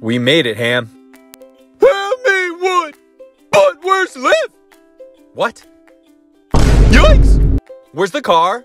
We made it, Ham. Ham made what? But where's Liv? What? Yikes! Where's the car?